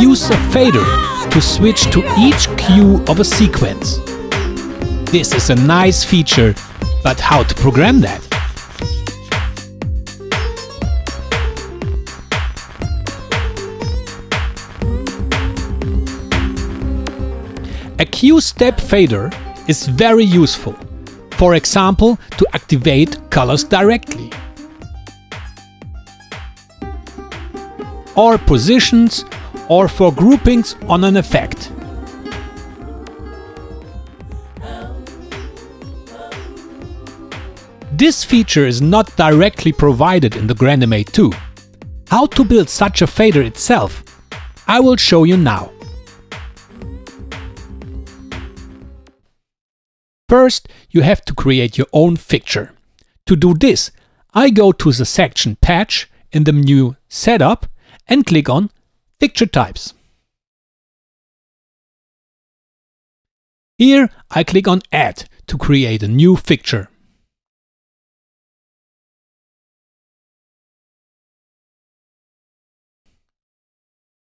Use a fader to switch to each cue of a sequence. This is a nice feature, but how to program that? A cue step fader is very useful, for example to activate colors directly. Or positions or for groupings on an effect. This feature is not directly provided in the GrandMA 2. How to build such a fader itself, I will show you now. First, you have to create your own fixture. To do this, I go to the section Patch in the new Setup and click on Fixture Types. Here I click on Add to create a new fixture.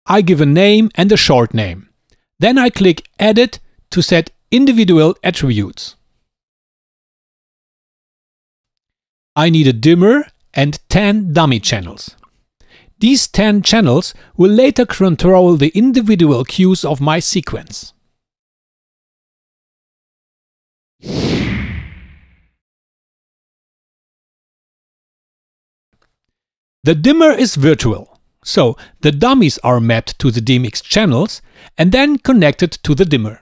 I give a name and a short name. Then I click Edit to set individual attributes. I need a dimmer and 10 dummy channels. These 10 channels will later control the individual cues of my sequence. The dimmer is virtual, so the dummies are mapped to the DMX channels and then connected to the dimmer.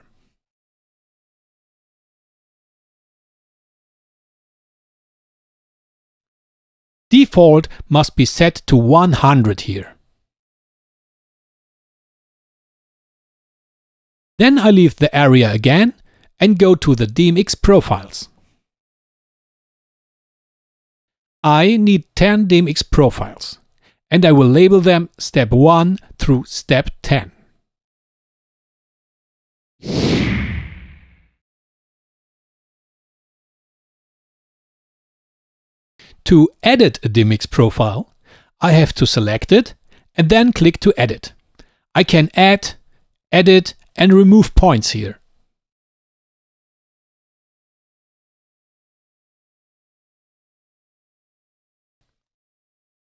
Default must be set to 100 here. Then I leave the area again and go to the DMX profiles. I need 10 DMX profiles and I will label them step 1 through step 10. To edit a DMX profile, I have to select it and then click to edit. I can add, edit and remove points here.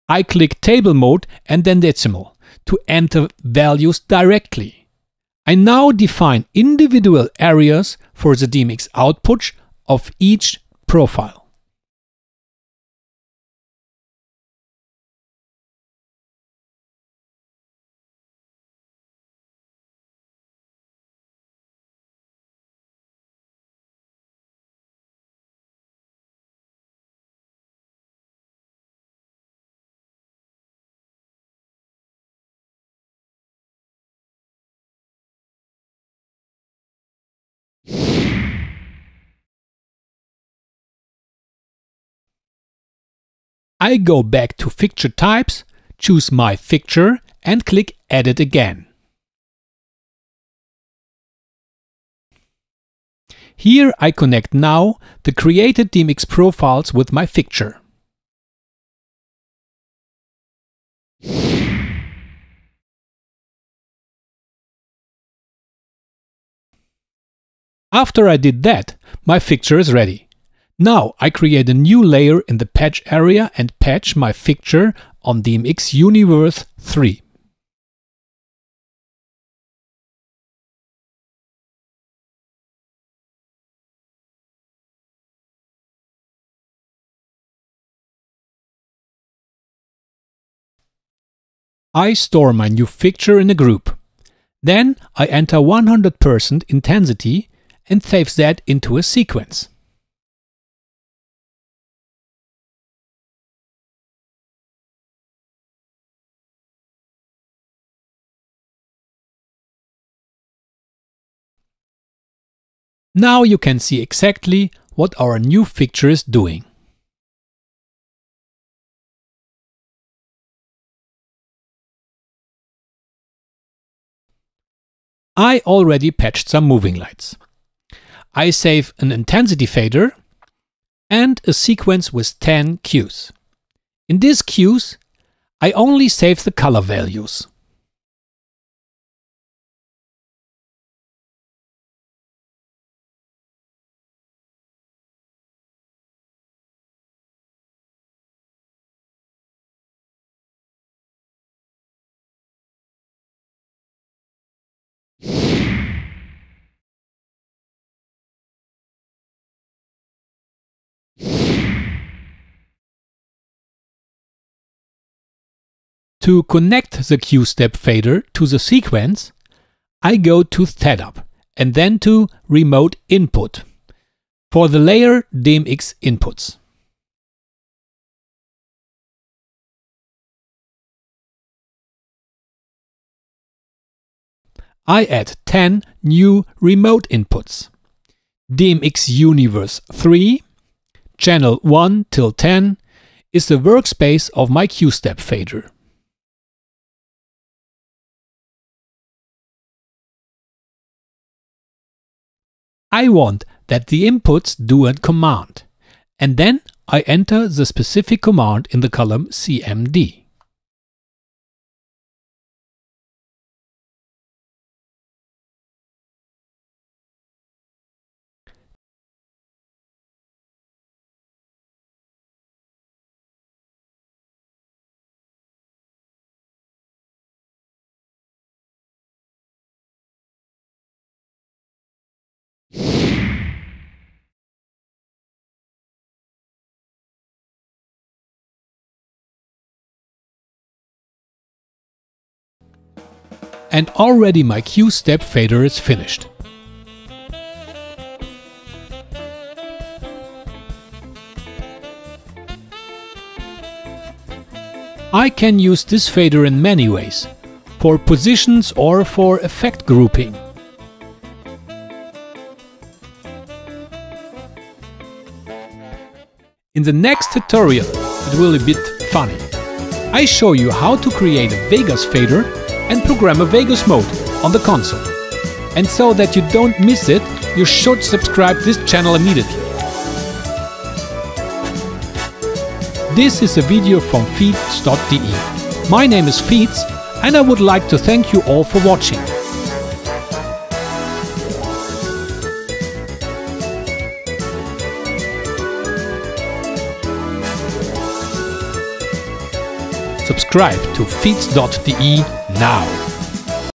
I click table mode and then decimal to enter values directly. I now define individual areas for the DMX output of each profile. I go back to Fixture Types, choose my fixture and click Edit again. Here I connect now the created DMX profiles with my fixture. After I did that, my fixture is ready. Now I create a new layer in the patch area and patch my fixture on DMX Universe 3. I store my new fixture in a group. Then I enter 100% intensity and save that into a sequence. Now you can see exactly what our new fixture is doing. I already patched some moving lights. I save an intensity fader and a sequence with 10 cues. In these cues, I only save the color values. To connect the cue step fader to the sequence, I go to Setup and then to Remote Input for the layer DMX inputs. I add 10 new remote inputs. DMX Universe 3, channel 1 till 10 is the workspace of my cue step fader. I want that the inputs do a command, and then I enter the specific command in the column CMD. And already my cue step fader is finished. I can use this fader in many ways, for positions or for effect grouping. In the next tutorial, it will be a bit funny. I show you how to create a Vegas fader and program a Vegas mode on the console. And so that you don't miss it, you should subscribe this channel immediately. This is a video from fiets.de. My name is Fiets and I would like to thank you all for watching. Subscribe to fiets.de now.